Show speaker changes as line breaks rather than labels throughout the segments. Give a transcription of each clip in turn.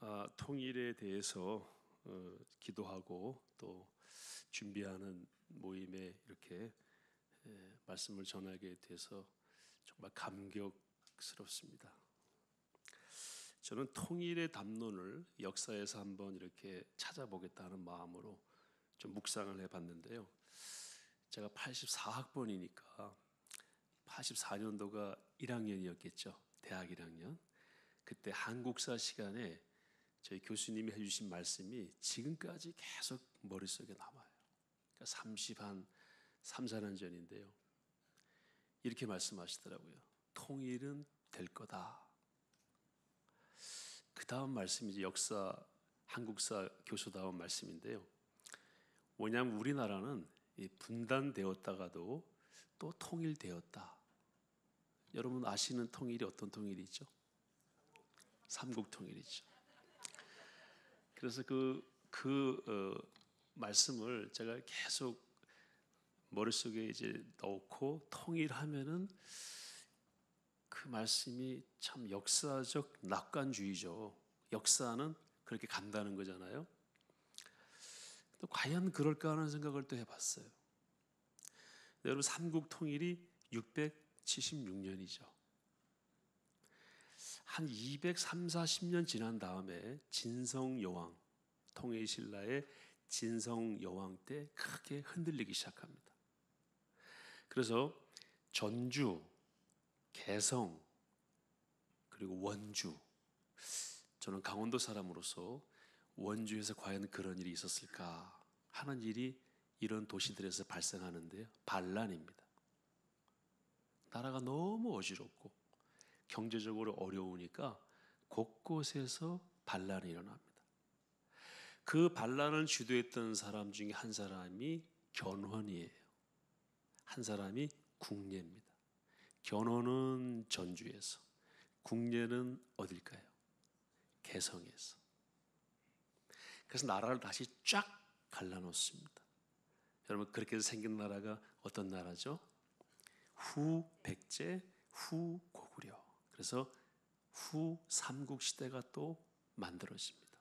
아, 통일에 대해서 어, 기도하고 또 준비하는 모임에 이렇게 에, 말씀을 전하게 돼서 정말 감격스럽습니다. 저는 통일의 담론을 역사에서 한번 이렇게 찾아보겠다는 마음으로 좀 묵상을 해봤는데요. 제가 84학번이니까 84년도가 1학년이었겠죠. 대학 1학년. 그때 한국사 시간에 저희 교수님이 해주신 말씀이 지금까지 계속 머릿속에 남아요. 그러니까 30 한 3, 4년 전인데요. 이렇게 말씀하시더라고요. 통일은 될 거다. 그 다음 말씀이 역사, 한국사 교수다운 말씀인데요. 뭐냐면 우리나라는 분단되었다가도 또 통일되었다. 여러분 아시는 통일이 어떤 통일이죠? 삼국 통일이죠. 그래서 그, 그, 어, 말씀을 제가 계속 머릿속에 이제 넣고 통일하면은 그 말씀이 참 역사적 낙관주의죠. 역사는 그렇게 간다는 거잖아요. 또 과연 그럴까 하는 생각을 또 해봤어요. 여러분 삼국 통일이 676년이죠. 한 230, 40년 지난 다음에 진성 여왕 통일 신라의 진성 여왕 때 크게 흔들리기 시작합니다. 그래서 전주, 개성, 그리고 원주. 저는 강원도 사람으로서 원주에서 과연 그런 일이 있었을까 하는 일이 이런 도시들에서 발생하는데요. 반란입니다. 나라가 너무 어지럽고 경제적으로 어려우니까 곳곳에서 반란이 일어납니다. 그 반란을 주도했던 사람 중에 한 사람이 견훤이에요. 한 사람이 국례입니다. 견훤은 전주에서, 국례는 어딜까요? 개성에서. 그래서 나라를 다시 쫙 갈라놓습니다. 여러분 그렇게 생긴 나라가 어떤 나라죠? 후 백제, 후 고구려. 그래서 후 삼국 시대가 또 만들어집니다.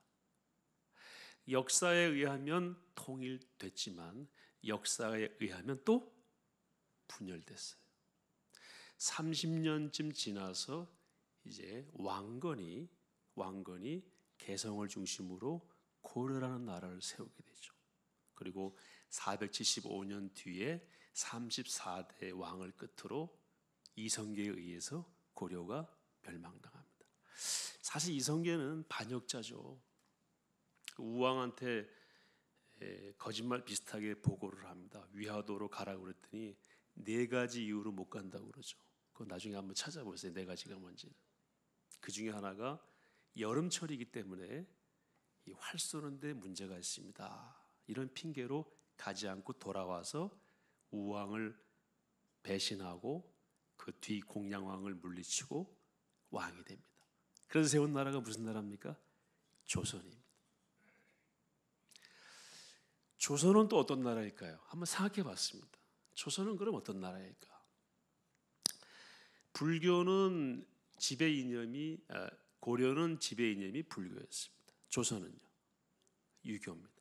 역사에 의하면 통일됐지만 역사에 의하면 또 분열됐어요. 30년쯤 지나서 이제 왕건이 왕건이 개성을 중심으로 고려라는 나라를 세우게 되죠. 그리고 475년 뒤에 34대 왕을 끝으로 이성계에 의해서 고려가 멸망당합니다. 사실 이성계는 반역자죠. 그 우왕한테 거짓말 비슷하게 보고를 합니다. 위화도로 가라고 그랬더니 네 가지 이유로 못 간다고 그러죠. 그 나중에 한번 찾아보세요. 네 가지가 뭔지는. 그 중에 하나가 여름철이기 때문에 활 쏘는데 문제가 있습니다. 이런 핑계로 가지 않고 돌아와서 우왕을 배신하고 그 뒤 공양왕을 물리치고 왕이 됩니다. 그래서 세운 나라가 무슨 나라입니까? 조선입니다. 조선은 또 어떤 나라일까요? 한번 생각해 봤습니다. 조선은 그럼 어떤 나라일까? 불교는 지배 이념이 아, 고려는 지배 이념이 불교였습니다. 조선은요 유교입니다.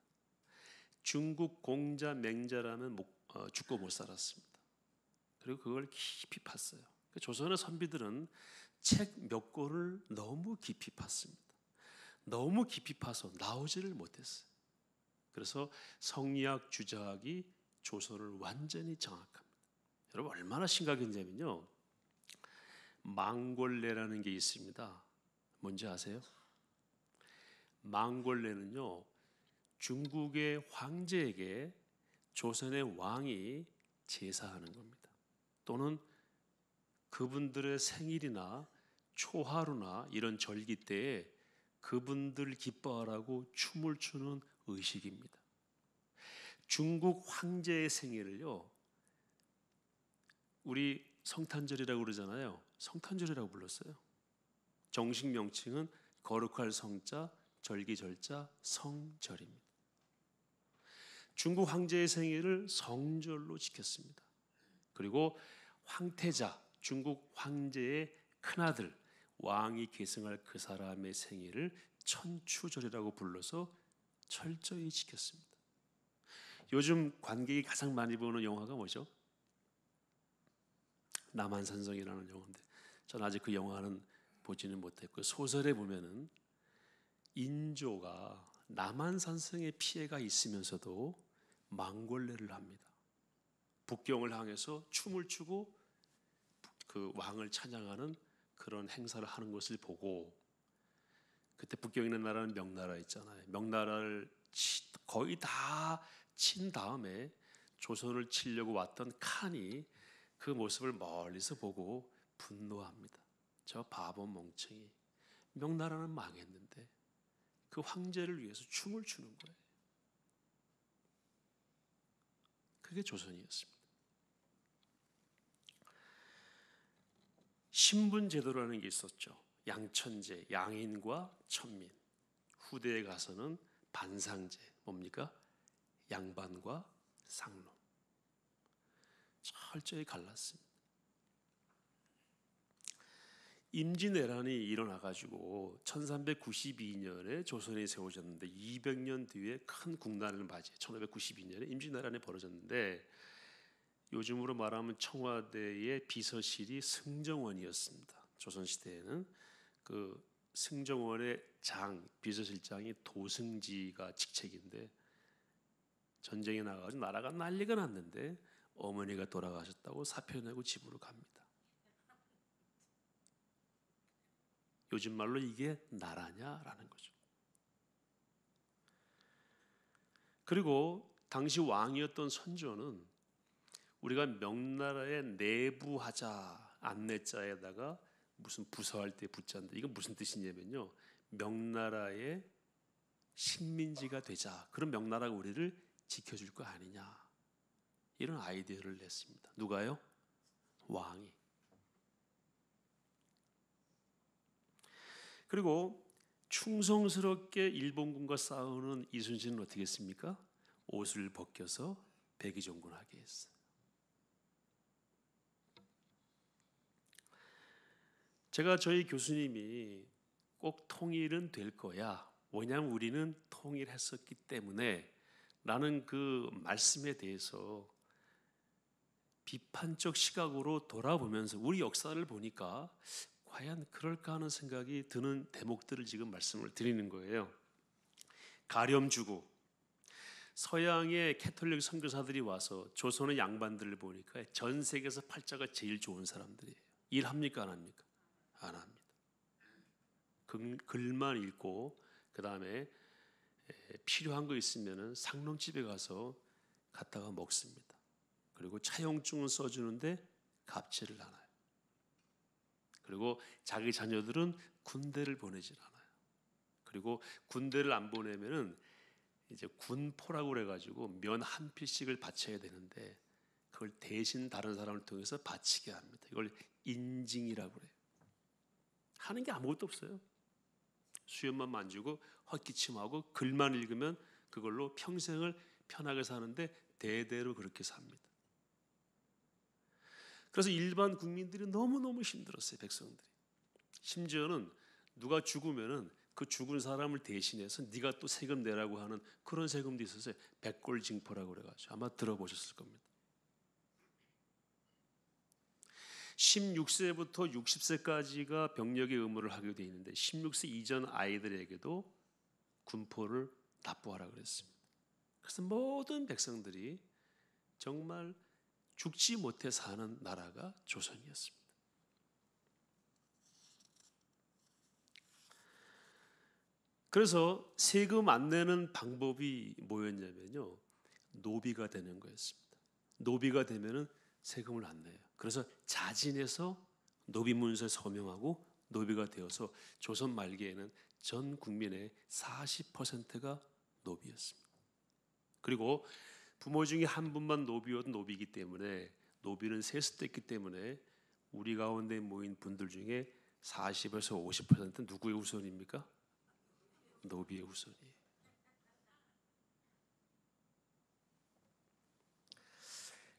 중국 공자 맹자라면 어, 죽고 못 살았습니다. 그리고 그걸 깊이 팠어요. 그 조선의 선비들은 책 몇 권을 너무 깊이 팠습니다. 너무 깊이 파서 나오지를 못했어요. 그래서 성리학, 주자학이 조선을 완전히 장악합니다. 여러분 얼마나 심각했냐면요. 망골레라는 게 있습니다. 뭔지 아세요? 망골레는요. 중국의 황제에게 조선의 왕이 제사하는 겁니다. 또는 그분들의 생일이나 초하루나 이런 절기 때에 그분들 기뻐하라고 춤을 추는 의식입니다. 중국 황제의 생일을요, 우리 성탄절이라고 그러잖아요. 성탄절이라고 불렀어요. 정식 명칭은 거룩할 성자, 절기절자, 성절입니다. 중국 황제의 생일을 성절로 지켰습니다. 그리고 황태자, 중국 황제의 큰아들, 왕이 계승할 그 사람의 생일을 천추절이라고 불러서 철저히 지켰습니다. 요즘 관객이 가장 많이 보는 영화가 뭐죠? 남한산성이라는 영화인데 저는 아직 그 영화는 보지는 못했고 소설에 보면은 인조가 남한산성에 피해가 있으면서도 망골례를 합니다. 북경을 향해서 춤을 추고 그 왕을 찬양하는 그런 행사를 하는 것을 보고 그때 북경에 있는 나라는 명나라 있잖아요. 명나라를 거의 다 친 다음에 조선을 치려고 왔던 칸이 그 모습을 멀리서 보고 분노합니다. 저 바보 멍청이. 명나라는 망했는데 그 황제를 위해서 춤을 추는 거예요. 그게 조선이었습니다. 신분 제도라는 게 있었죠. 양천제, 양인과 천민. 후대에 가서는 반상제, 뭡니까? 양반과 상놈. 철저히 갈랐습니다. 임진왜란이 일어나 가지고 1392년에 조선이 세워졌는데 200년 뒤에 큰 국난을 맞이해 1592년에 임진왜란이 벌어졌는데 요즘으로 말하면 청와대의 비서실이 승정원이었습니다. 조선 시대에는 그 승정원의 장 비서실장이 도승지가 직책인데 전쟁에 나가서 나라가 난리가 났는데 어머니가 돌아가셨다고 사표 내고 집으로 갑니다. 요즘 말로 이게 나라냐라는 거죠. 그리고 당시 왕이었던 선조는 우리가 명나라의 내부하자 안내자에다가 무슨 부서할 때 붙자인데 이건 무슨 뜻이냐면요. 명나라의 식민지가 되자. 그런 명나라가 우리를 지켜줄 거 아니냐. 이런 아이디어를 냈습니다. 누가요? 왕이. 그리고 충성스럽게 일본군과 싸우는 이순신은 어떻게 했습니까? 옷을 벗겨서 백의종군하게 했어 제가 저희 교수님이 꼭 통일은 될 거야. 왜냐하면 우리는 통일했었기 때문에 라는 그 말씀에 대해서 비판적 시각으로 돌아보면서 우리 역사를 보니까 과연 그럴까 하는 생각이 드는 대목들을 지금 말씀을 드리는 거예요. 가렴 주고 서양의 캐톨릭 선교사들이 와서 조선의 양반들을 보니까 전 세계에서 팔자가 제일 좋은 사람들이에요. 일합니까 안 합니까? 안 합니다. 글, 만 읽고 그 다음에 필요한 거 있으면은 상놈집에 가서 갖다가 먹습니다. 그리고 차용증은 써주는데 값지를 않아요. 그리고 자기 자녀들은 군대를 보내질 않아요. 그리고 군대를 안 보내면은 이제 군포라고 그래가지고 면한 필씩을 바쳐야 되는데 그걸 대신 다른 사람을 통해서 바치게 합니다. 이걸 인징이라고 그래요. 하는 게 아무것도 없어요. 수염만 만지고 헛기침하고 글만 읽으면 그걸로 평생을 편하게 사는데 대대로 그렇게 삽니다. 그래서 일반 국민들이 너무너무 힘들었어요, 백성들이. 심지어는 누가 죽으면은 그 죽은 사람을 대신해서 네가 또 세금 내라고 하는 그런 세금도 있었어요. 백골징포라고 그래가지고 아마 들어보셨을 겁니다. 16세부터 60세까지가 병력의 의무를 하게 돼 있는데 16세 이전 아이들에게도 군포를 납부하라 그랬습니다. 그래서 모든 백성들이 정말 죽지 못해 사는 나라가 조선이었습니다. 그래서 세금 안 내는 방법이 뭐였냐면요. 노비가 되는 거였습니다. 노비가 되면은 세금을 안 내요. 그래서 자진해서 노비 문서에 서명하고 노비가 되어서 조선 말기에는 전 국민의 40%가 노비였습니다. 그리고 부모 중에 한 분만 노비여도 노비이기 때문에 노비는 세습됐기 때문에 우리 가운데 모인 분들 중에 40에서 50%는 누구의 우선입니까? 노비의 우선이에요.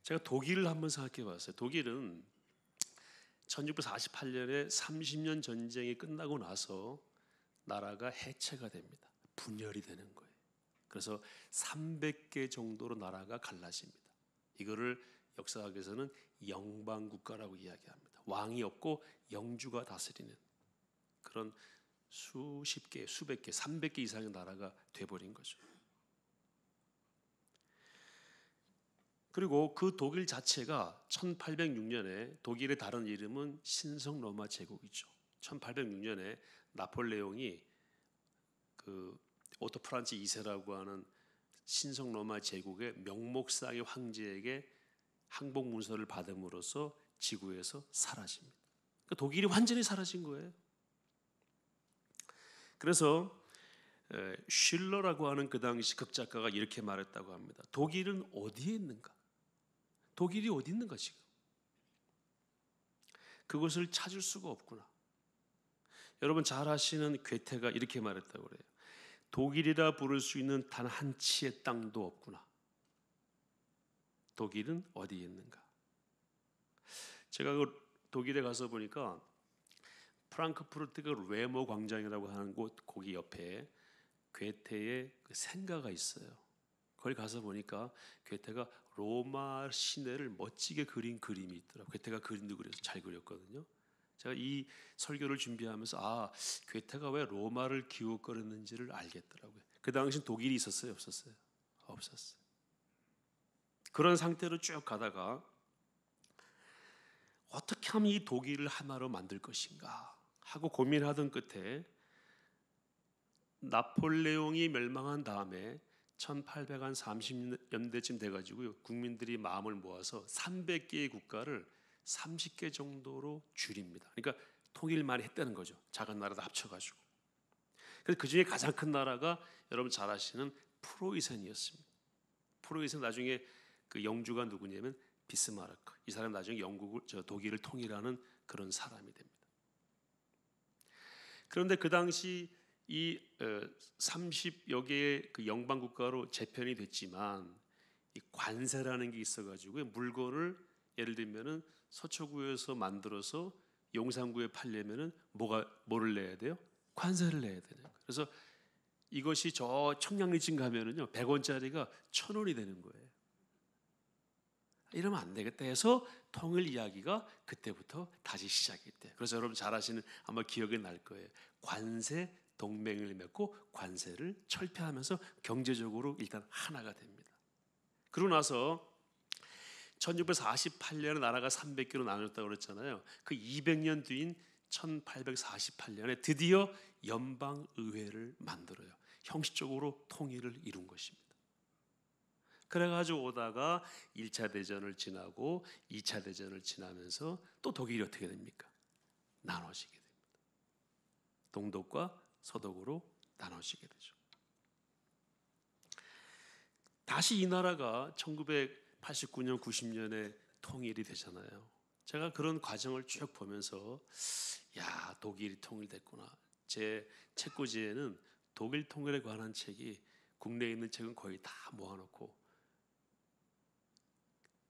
제가 독일을 한번 생각해 봤어요. 독일은 1648년에 30년 전쟁이 끝나고 나서 나라가 해체가 됩니다. 분열이 되는 거예요. 그래서 300개 정도로 나라가 갈라집니다. 이거를 역사학에서는 영방 국가라고 이야기합니다. 왕이 없고 영주가 다스리는 그런 수십 개, 수백 개, 300개 이상의 나라가 돼버린 거죠. 그리고 그 독일 자체가 1806년에 독일의 다른 이름은 신성 로마 제국이죠. 1806년에 나폴레옹이 그 오토 프란츠 2세라고 하는 신성 로마 제국의 명목상의 황제에게 항복 문서를 받음으로써 지구에서 사라집니다. 그러니까 독일이 완전히 사라진 거예요. 그래서 쉴러라고 하는 그 당시 극작가가 이렇게 말했다고 합니다. 독일은 어디에 있는가? 독일이 어디 있는가 지금? 그것을 찾을 수가 없구나. 여러분 잘 아시는 괴테가 이렇게 말했다고 그래요. 독일이라 부를 수 있는 단 한 치의 땅도 없구나. 독일은 어디에 있는가? 제가 그 독일에 가서 보니까 프랑크푸르트가 레모 광장이라고 하는 곳 거기 옆에 괴테의 그 생가가 있어요. 거기 가서 보니까 괴테가 로마 시내를 멋지게 그린 그림이 있더라고요. 괴테가 그림도 그려서 잘 그렸거든요. 제가 이 설교를 준비하면서 아 괴테가 왜 로마를 기웃거렸는지를 알겠더라고요. 그 당시 독일이 있었어요, 없었어요? 없었어요. 그런 상태로 쭉 가다가 어떻게 하면 이 독일을 하나로 만들 것인가 하고 고민하던 끝에 나폴레옹이 멸망한 다음에 1830년대쯤 돼가지고요 국민들이 마음을 모아서 300개의 국가를 30개 정도로 줄입니다. 그러니까 통일만 했다는 거죠. 작은 나라도 합쳐가지고. 그래서 그 중에 가장 큰 나라가 여러분 잘 아시는 프로이센이었습니다. 프로이센 나중에 그 영주가 누구냐면 비스마르크. 이 사람 나중에 영국을 저 독일을 통일하는 그런 사람이 됩니다. 그런데 그 당시 이 30여 어, 개의 그 영방 국가로 재편이 됐지만 이 관세라는 게 있어가지고 물건을 예를 들면은 서초구에서 만들어서 용산구에 팔려면은 뭐가 뭐를 내야 돼요? 관세를 내야 되는. 그래서 이것이 저 청량리층 가면은요 100원짜리가 1000원이 되는 거예요. 이러면 안 되겠다 해서 통일 이야기가 그때부터 다시 시작했대요. 그래서 여러분 잘 아시는 아마 기억이 날 거예요. 관세 동맹을 맺고 관세를 철폐하면서 경제적으로 일단 하나가 됩니다. 그러고 나서 1648년에 나라가 300개로 나눴다고 그랬잖아요. 그 200년 뒤인 1848년에 드디어 연방 의회를 만들어요. 형식적으로 통일을 이룬 것입니다. 그래가지고 오다가 1차 대전을 지나고 2차 대전을 지나면서 또 독일이 어떻게 됩니까? 나눠지게 됩니다. 동독과 서독으로 나눠지게 되죠. 다시 이 나라가 1989년, 90년에 통일이 되잖아요. 제가 그런 과정을 쭉 보면서 야 독일이 통일됐구나. 제 책꽂이에는 독일 통일에 관한 책이 국내에 있는 책은 거의 다 모아놓고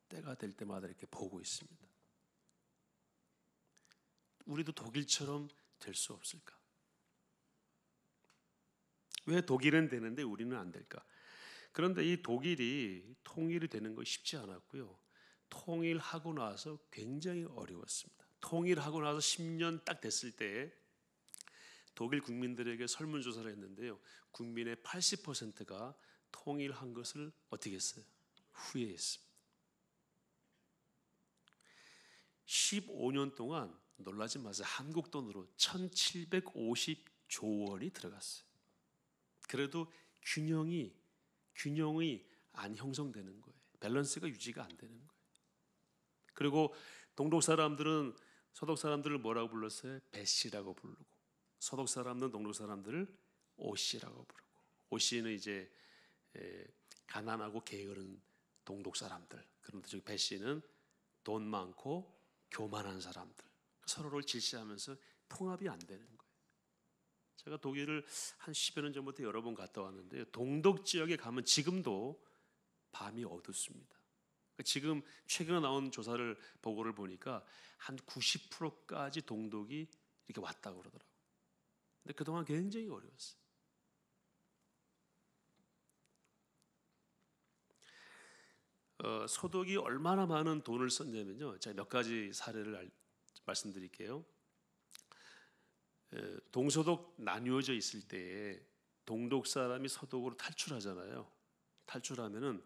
때가 될 때마다 이렇게 보고 있습니다. 우리도 독일처럼 될 수 없을까? 왜 독일은 되는데 우리는 안 될까? 그런데 이 독일이 통일이 되는 거 쉽지 않았고요. 통일하고 나서 굉장히 어려웠습니다. 통일하고 나서 10년 딱 됐을 때 독일 국민들에게 설문조사를 했는데요. 국민의 80%가 통일한 것을 어떻게 했어요? 후회했습니다. 15년 동안 놀라지 마세요. 한국 돈으로 1750조 원이 들어갔어요. 그래도 균형이 균형이 안 형성되는 거예요. 밸런스가 유지가 안 되는 거예요. 그리고 동독 사람들은 서독 사람들을 뭐라고 불렀어요? 배씨라고 부르고 서독 사람들은 동독 사람들을 오씨라고 부르고 오씨는 이제 가난하고 게으른 동독 사람들. 그런데 저기 배씨는 돈 많고 교만한 사람들 서로를 질시하면서 통합이 안 되는. 제가 독일을 한 10여 년 전부터 여러 번 갔다 왔는데 동독 지역에 가면 지금도 밤이 어둡습니다. 지금 최근에 나온 조사를 보고를 보니까 한 90%까지 동독이 이렇게 왔다고 그러더라고요. 근데 그동안 굉장히 어려웠어요. 어, 소독이 얼마나 많은 돈을 썼냐면요. 제가 몇 가지 사례를 알, 말씀드릴게요. 에, 동소독 나뉘어져 있을 때에 동독 사람이 서독으로 탈출하잖아요. 탈출하면은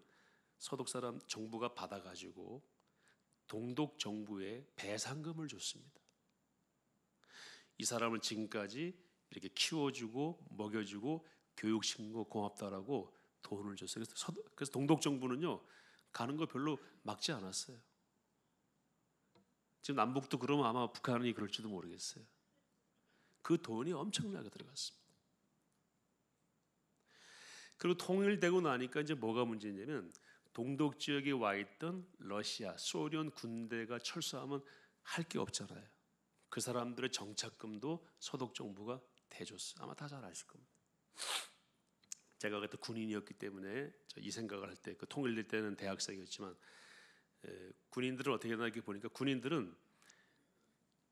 서독 사람 정부가 받아가지고 동독 정부에 배상금을 줬습니다. 이 사람을 지금까지 이렇게 키워주고 먹여주고 교육시킨 거 고맙다라고 돈을 줬어요. 그래서, 서독, 그래서 동독 정부는요 가는 거 별로 막지 않았어요. 지금 남북도 그러면 아마 북한이 그럴지도 모르겠어요. 그 돈이 엄청나게 들어갔습니다. 그리고 통일되고 나니까 이제 뭐가 문제냐면 동독 지역에 와 있던 러시아, 소련 군대가 철수하면 할 게 없잖아요. 그 사람들의 정착금도 소독 정부가 대줬어요. 아마 다 잘 아실 겁니다. 제가 그때 군인이었기 때문에 이 생각을 할 때 그 통일될 때는 대학생이었지만 에, 군인들은 어떻게 이렇게 보니까 군인들은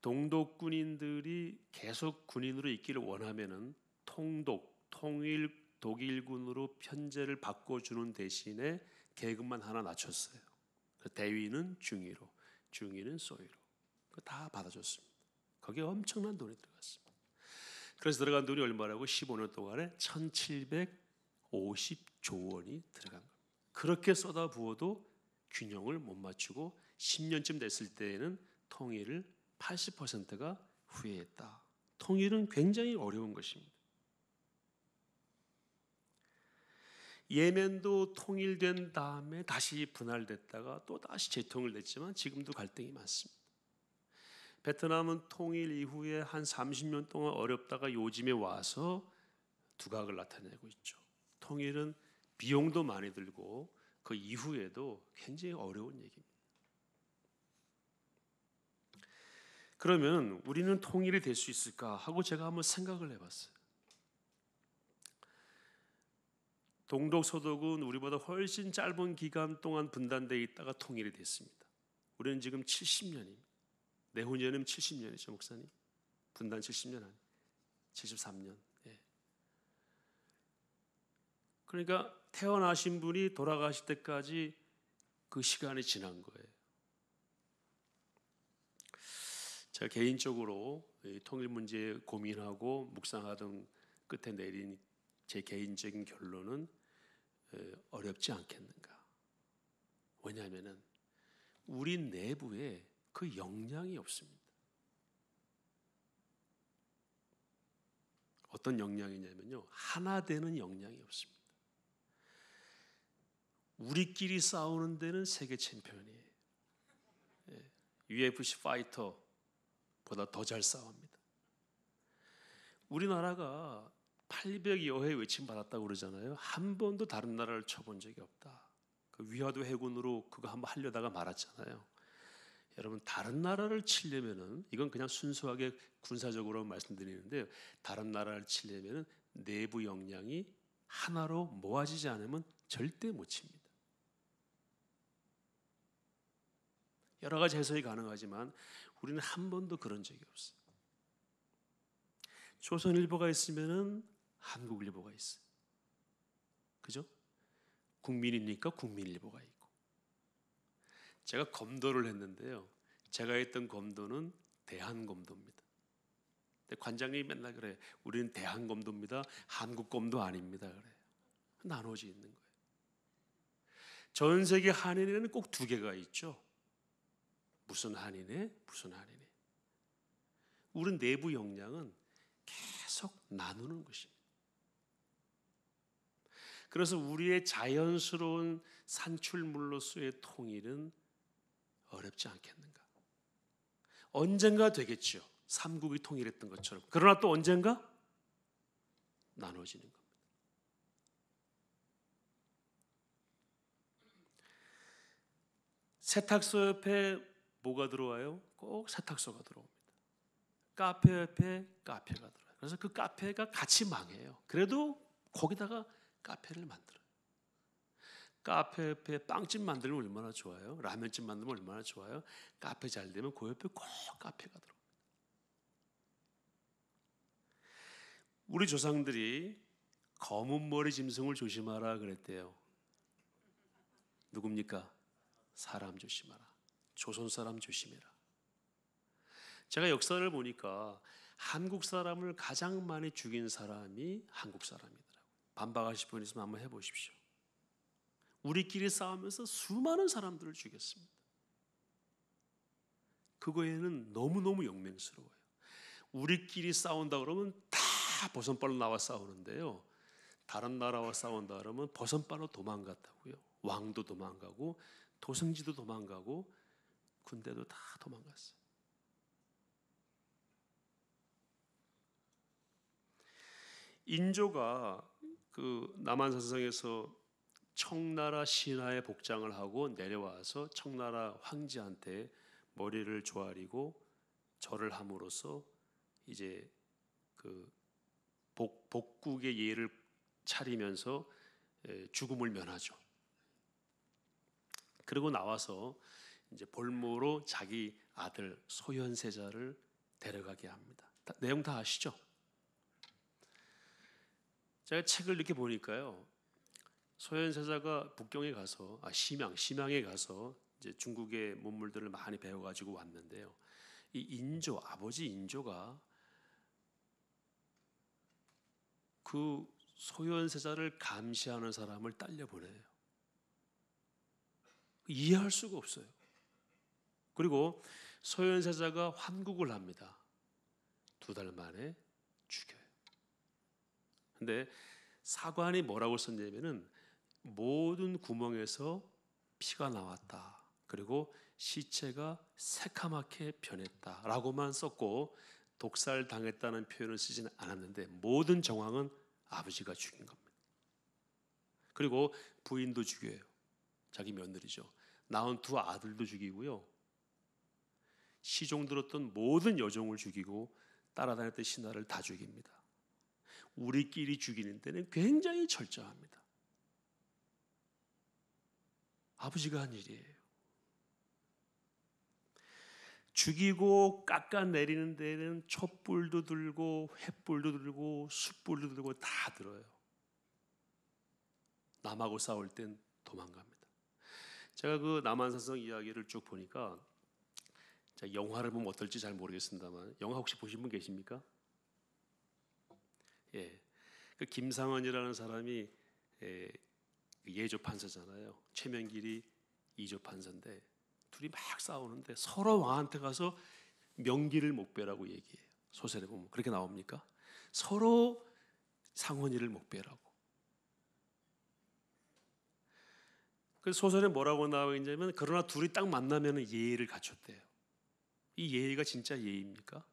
동독 군인들이 계속 군인으로 있기를 원하면은 통독, 통일 독일군으로 편제를 바꿔주는 대신에 계급만 하나 낮췄어요. 그 대위는 중위로, 중위는 소위로. 다 받아줬습니다. 거기에 엄청난 돈이 들어갔습니다. 그래서 들어간 돈이 얼마라고 15년 동안에 1750조 원이 들어간 겁니다. 그렇게 쏟아 부어도 균형을 못 맞추고 10년쯤 됐을 때에는 통일을 80%가 후회했다. 통일은 굉장히 어려운 것입니다. 예멘도 통일된 다음에 다시 분할됐다가 또 다시 재통을 됐지만 지금도 갈등이 많습니다. 베트남은 통일 이후에 한 30년 동안 어렵다가 요즘에 와서 두각을 나타내고 있죠. 통일은 비용도 많이 들고 그 이후에도 굉장히 어려운 얘기입니다. 그러면 우리는 통일이 될 수 있을까 하고 제가 한번 생각을 해봤어요. 동독 서독은 우리보다 훨씬 짧은 기간 동안 분단되어 있다가 통일이 됐습니다. 우리는 지금 70년입니다. 내후년이면 70년이죠, 목사님. 분단 70년 아니 73년. 예. 그러니까 태어나신 분이 돌아가실 때까지 그 시간이 지난 거예요. 제가 개인적으로 통일 문제 고민하고 묵상하던 끝에 내린 제 개인적인 결론은 어렵지 않겠는가. 왜냐하면은 우리 내부에 그 역량이 없습니다. 어떤 역량이냐면요. 하나 되는 역량이 없습니다. 우리끼리 싸우는 데는 세계 챔피언이에요. UFC 파이터 보다 더 잘 싸웁니다. 우리나라가 800 여해 외침 받았다고 그러잖아요. 한 번도 다른 나라를 쳐본 적이 없다. 그 위화도 해군으로 그거 한번 하려다가 말았잖아요. 여러분 다른 나라를 치려면은 이건 그냥 순수하게 군사적으로 말씀드리는데 다른 나라를 치려면은 내부 역량이 하나로 모아지지 않으면 절대 못 칩니다. 여러 가지 해석이 가능하지만 우리는 한 번도 그런 적이 없어요. 조선일보가 있으면은 한국일보가 있어요. 그죠? 국민이니까 국민일보가 있고. 제가 검도를 했는데요. 제가 했던 검도는 대한검도입니다. 관장님이 맨날 그래. 우리는 대한검도입니다. 한국검도 아닙니다. 그래. 나눠져 있는 거예요. 전 세계 한인에는 꼭 두 개가 있죠. 무슨 한인에, 무슨 한인에. 우리 내부 역량은 계속 나누는 것입니다. 그래서 우리의 자연스러운 산출물로서의 통일은 어렵지 않겠는가? 언젠가 되겠죠. 삼국이 통일했던 것처럼. 그러나 또 언젠가 나눠지는 겁니다. 세탁소 옆에 뭐가 들어와요? 꼭 세탁소가 들어옵니다. 카페 옆에 카페가 들어와요. 그래서 그 카페가 같이 망해요. 그래도 거기다가 카페를 만들어요. 카페 옆에 빵집 만들면 얼마나 좋아요? 라면집 만들면 얼마나 좋아요? 카페 잘 되면 그 옆에 꼭 카페가 들어. 우리 조상들이 검은 머리 짐승을 조심하라 그랬대요. 누굽니까? 사람 조심하라. 조선 사람 조심해라. 제가 역사를 보니까 한국 사람을 가장 많이 죽인 사람이 한국 사람이더라고요. 반박하실 분 있으면 한번 해보십시오. 우리끼리 싸우면서 수많은 사람들을 죽였습니다. 그거에는 너무너무 영맹스러워요. 우리끼리 싸운다 그러면 다 버선발로 나와 싸우는데요. 다른 나라와 싸운다 그러면 버선발로 도망갔다고요. 왕도 도망가고 도승지도 도망가고 군대도 다 도망갔어요. 인조가 그 남한산성에서 청나라 신하의 복장을 하고 내려와서 청나라 황제한테 머리를 조아리고 절을 함으로써 이제 그 복, 복국의 예를 차리면서 죽음을 면하죠. 그리고 나와서 이제 볼모로 자기 아들 소현세자를 데려가게 합니다. 다, 내용 다 아시죠? 제가 책을 이렇게 보니까요. 소현세자가 북경에 가서 아 심양 심양에 가서 이제 중국의 문물들을 많이 배워 가지고 왔는데요. 이 인조 아버지 인조가 그 소현세자를 감시하는 사람을 딸려 보내요. 이해할 수가 없어요. 그리고 소현세자가 환국을 합니다. 두 달 만에 죽여요. 근데 사관이 뭐라고 썼냐면은 모든 구멍에서 피가 나왔다. 그리고 시체가 새카맣게 변했다라고만 썼고 독살 당했다는 표현을 쓰지는 않았는데 모든 정황은 아버지가 죽인 겁니다. 그리고 부인도 죽여요. 자기 며느리죠. 낳은 두 아들도 죽이고요. 시종 들었던 모든 여종을 죽이고 따라다녔던 신하를 다 죽입니다. 우리끼리 죽이는 데는 굉장히 철저합니다. 아버지가 한 일이에요. 죽이고 깎아내리는 데는 촛불도 들고 횃불도 들고 숯불도 들고 다 들어요. 남하고 싸울 땐 도망갑니다. 제가 그 남한산성 이야기를 쭉 보니까 영화를 보면 어떨지 잘 모르겠습니다만 영화 혹시 보신 분 계십니까? 예, 그 김상원이라는 사람이 예, 그 예조 판사잖아요. 최명길이 이조 판사인데 둘이 막 싸우는데 서로 왕한테 가서 명기를 목배라고 얘기해요. 소설에 보면 그렇게 나옵니까? 서로 상원이를 목배라고. 그 소설에 뭐라고 나와 있냐면 그러나 둘이 딱 만나면 예의를 갖췄대요. 이 예의가 진짜 예의입니까?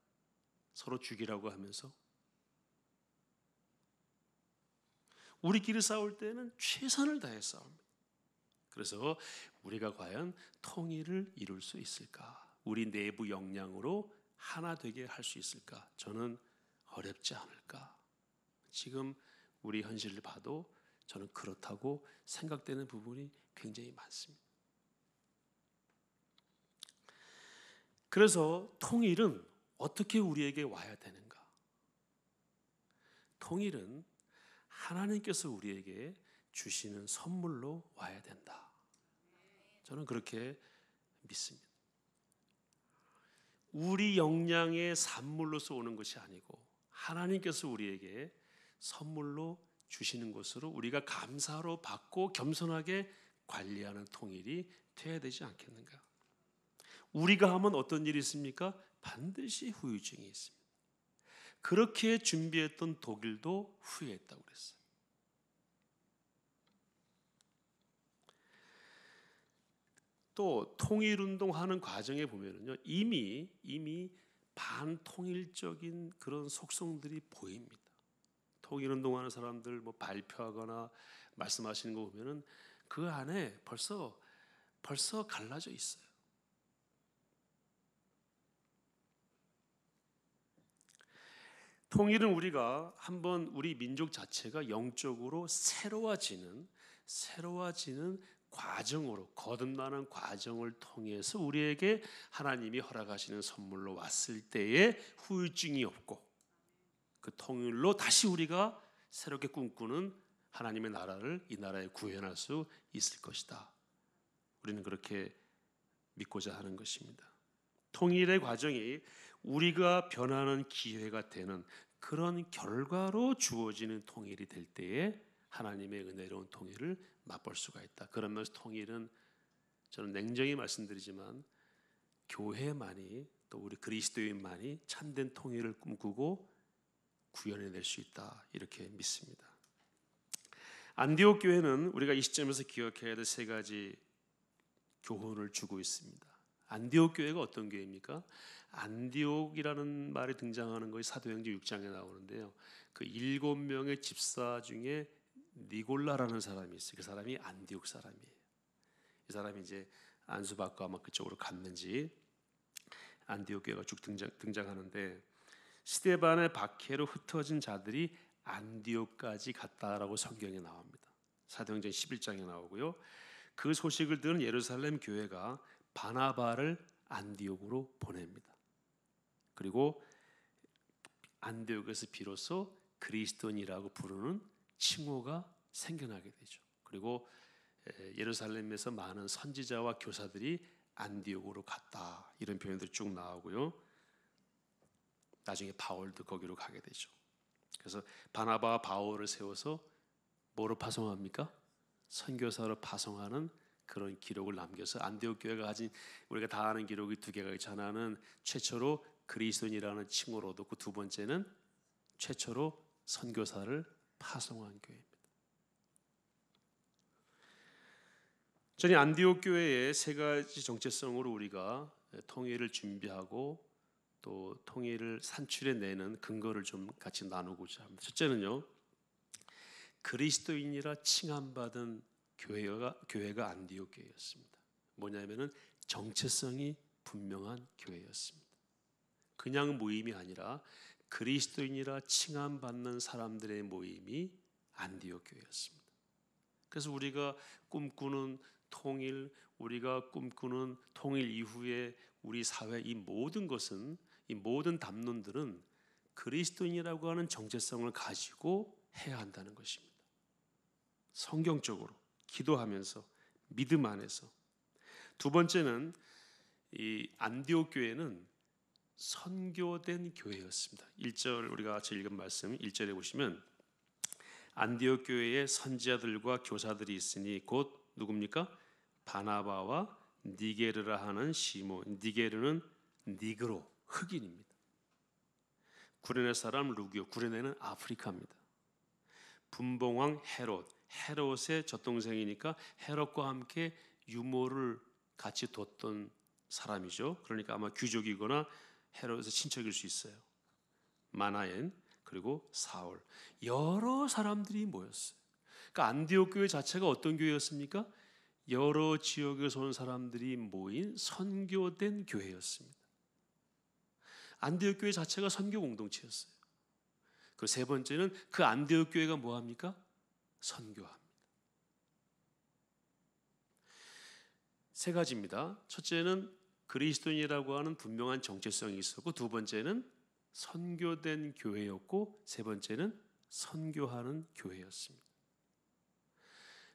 서로 죽이라고 하면서 우리끼리 싸울 때는 최선을 다해 싸웁니다. 그래서 우리가 과연 통일을 이룰 수 있을까? 우리 내부 역량으로 하나 되게 할 수 있을까? 저는 어렵지 않을까? 지금 우리 현실을 봐도 저는 그렇다고 생각되는 부분이 굉장히 많습니다. 그래서 통일은 어떻게 우리에게 와야 되는가? 통일은 하나님께서 우리에게 주시는 선물로 와야 된다. 저는 그렇게 믿습니다. 우리 역량의 산물로서 오는 것이 아니고 하나님께서 우리에게 선물로 주시는 것으로 우리가 감사로 받고 겸손하게 관리하는 통일이 되어야 되지 않겠는가? 우리가 하면 어떤 일이 있습니까? 반드시 후유증이 있습니다. 그렇게 준비했던 독일도 후회했다고 그랬어요. 또 통일 운동하는 과정에 보면은요 이미 이미 반통일적인 그런 속성들이 보입니다. 통일 운동하는 사람들 뭐 발표하거나 말씀하시는 거 보면은 그 안에 벌써 벌써 갈라져 있어요. 통일은 우리가 한번 우리 민족 자체가 영적으로 새로워지는 새로워지는 과정으로 거듭나는 과정을 통해서 우리에게 하나님이 허락하시는 선물로 왔을 때에 후유증이 없고 그 통일로 다시 우리가 새롭게 꿈꾸는 하나님의 나라를 이 나라에 구현할 수 있을 것이다. 우리는 그렇게 믿고자 하는 것입니다. 통일의 과정이 우리가 변하는 기회가 되는 그런 결과로 주어지는 통일이 될 때에 하나님의 은혜로운 통일을 맛볼 수가 있다. 그러면서 통일은 저는 냉정히 말씀드리지만 교회만이 또 우리 그리스도인만이 참된 통일을 꿈꾸고 구현해낼 수 있다 이렇게 믿습니다. 안디옥 교회는 우리가 이 시점에서 기억해야 될 세 가지 교훈을 주고 있습니다. 안디옥 교회가 어떤 교회입니까? 안디옥이라는 말이 등장하는 것이 사도행전 6장에 나오는데요. 그 일곱 명의 집사 중에 니골라라는 사람이 있어요. 그 사람이 안디옥 사람이에요. 이 사람이 이제 안수받고 아마 그쪽으로 갔는지 안디옥 교회가 쭉 등장, 등장하는데 스테반의 박해로 흩어진 자들이 안디옥까지 갔다라고 성경에 나옵니다. 사도행전 11장에 나오고요. 그 소식을 들은 예루살렘 교회가 바나바를 안디옥으로 보냅니다. 그리고 안디옥에서 비로소 그리스도인이라고 부르는 칭호가 생겨나게 되죠. 그리고 예루살렘에서 많은 선지자와 교사들이 안디옥으로 갔다 이런 표현들이 쭉 나오고요. 나중에 바울도 거기로 가게 되죠. 그래서 바나바와 바울을 세워서 뭐로 파송합니까? 선교사로 파송하는 그런 기록을 남겨서 안디옥 교회가 가진 우리가 다 아는 기록이 두 개가 있죠. 하나는 최초로 그리스도인이라는 칭호로도 그두 번째는 최초로 선교사를 파송한 교회입니다. 저는 안디옥 교회의 세 가지 정체성으로 우리가 통일을 준비하고 또 통일을 산출해 내는 근거를 좀 같이 나누고자 합니다. 첫째는요. 그리스도인이라 칭함받은 교회가 교회가 안디옥 교회였습니다. 뭐냐면은 정체성이 분명한 교회였습니다. 그냥 모임이 아니라 그리스도인이라 칭함받는 사람들의 모임이 안디옥 교회였습니다. 그래서 우리가 꿈꾸는 통일, 우리가 꿈꾸는 통일 이후에 우리 사회 이 모든 것은 이 모든 담론들은 그리스도인이라고 하는 정체성을 가지고 해야 한다는 것입니다. 성경적으로 기도하면서 믿음 안에서 두 번째는 이 안디옥 교회는 선교된 교회였습니다. 1절 우리가 같이 읽은 말씀 1절에 보시면 안디옥 교회에 선지자들과 교사들이 있으니 곧 누굽니까? 바나바와 니게르라 하는 시몬. 니게르는 니그로 흑인입니다. 구레네 사람 루기오. 구레네는 아프리카입니다. 분봉왕 헤롯. 헤롯의 젖동생이니까 헤롯과 함께 유모를 같이 뒀던 사람이죠. 그러니까 아마 귀족이거나 헤롯의 친척일 수 있어요. 마나엔 그리고 사울 여러 사람들이 모였어요. 그러니까 안디옥 교회 자체가 어떤 교회였습니까? 여러 지역에서 온 사람들이 모인 선교된 교회였습니다. 안디옥 교회 자체가 선교 공동체였어요. 그 세 번째는 그 안디옥 교회가 뭐 합니까? 선교합니다. 세 가지입니다. 첫째는 그리스도인이라고 하는 분명한 정체성이 있었고 두 번째는 선교된 교회였고 세 번째는 선교하는 교회였습니다.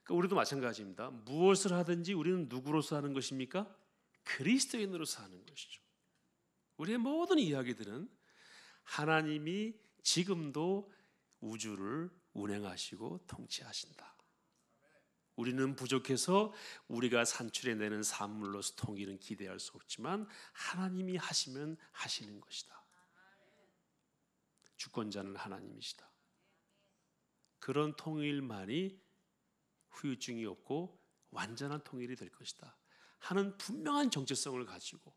그러니까 우리도 마찬가지입니다. 무엇을 하든지 우리는 누구로서 하는 것입니까? 그리스도인으로서 하는 것이죠. 우리의 모든 이야기들은 하나님이 지금도 우주를 운행하시고 통치하신다. 우리는 부족해서 우리가 산출해내는 산물로서 통일은 기대할 수 없지만 하나님이 하시면 하시는 것이다. 주권자는 하나님이시다. 그런 통일만이 후유증이 없고 완전한 통일이 될 것이다. 하는 분명한 정체성을 가지고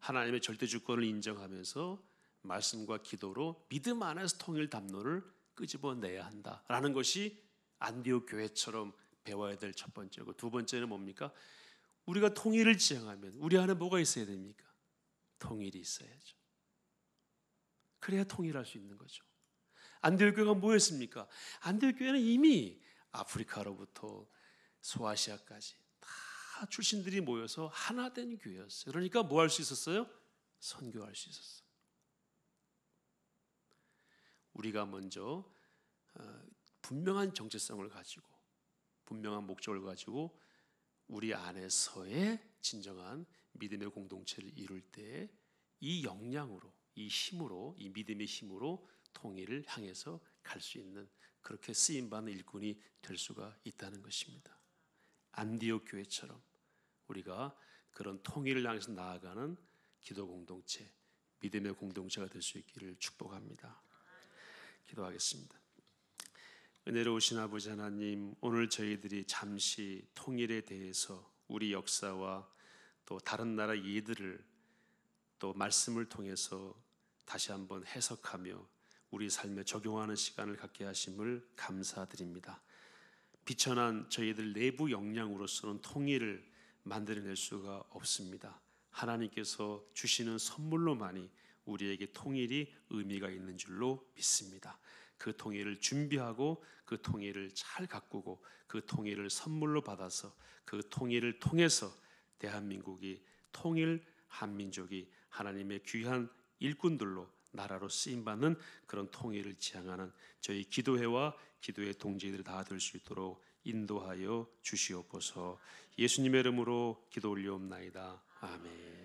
하나님의 절대 주권을 인정하면서 말씀과 기도로 믿음 안에서 통일 담론을 끄집어내야 한다라는 것이 안디옥 교회처럼 배워야 될 첫 번째고 두 번째는 뭡니까? 우리가 통일을 지향하면 우리 안에 뭐가 있어야 됩니까? 통일이 있어야죠. 그래야 통일할 수 있는 거죠. 안디옥 교회가 뭐였습니까? 안디옥 교회는 이미 아프리카로부터 소아시아까지 다 출신들이 모여서 하나 된 교회였어요. 그러니까 뭐 할 수 있었어요? 선교할 수 있었어요. 우리가 먼저 어, 분명한 정체성을 가지고 분명한 목적을 가지고 우리 안에서의 진정한 믿음의 공동체를 이룰 때 이 역량으로 이 힘으로 이 믿음의 힘으로 통일을 향해서 갈 수 있는 그렇게 쓰임 받는 일꾼이 될 수가 있다는 것입니다. 안디옥 교회처럼 우리가 그런 통일을 향해서 나아가는 기도 공동체, 믿음의 공동체가 될 수 있기를 축복합니다. 기도하겠습니다. 은혜로우신 아버지 하나님, 오늘 저희들이 잠시 통일에 대해서 우리 역사와 또 다른 나라 예들을 또 말씀을 통해서 다시 한번 해석하며 우리 삶에 적용하는 시간을 갖게 하심을 감사드립니다. 비천한 저희들 내부 역량으로서는 통일을 만들어낼 수가 없습니다. 하나님께서 주시는 선물로만이 우리에게 통일이 의미가 있는 줄로 믿습니다. 그 통일을 준비하고 그 통일을 잘 가꾸고 그 통일을 선물로 받아서 그 통일을 통해서 대한민국이 통일 한민족이 하나님의 귀한 일꾼들로 나라로 쓰임 받는 그런 통일을 지향하는 저희 기도회와 기도의 동지들이 다 될 수 있도록 인도하여 주시옵소서. 예수님의 이름으로 기도 올리옵나이다. 아멘.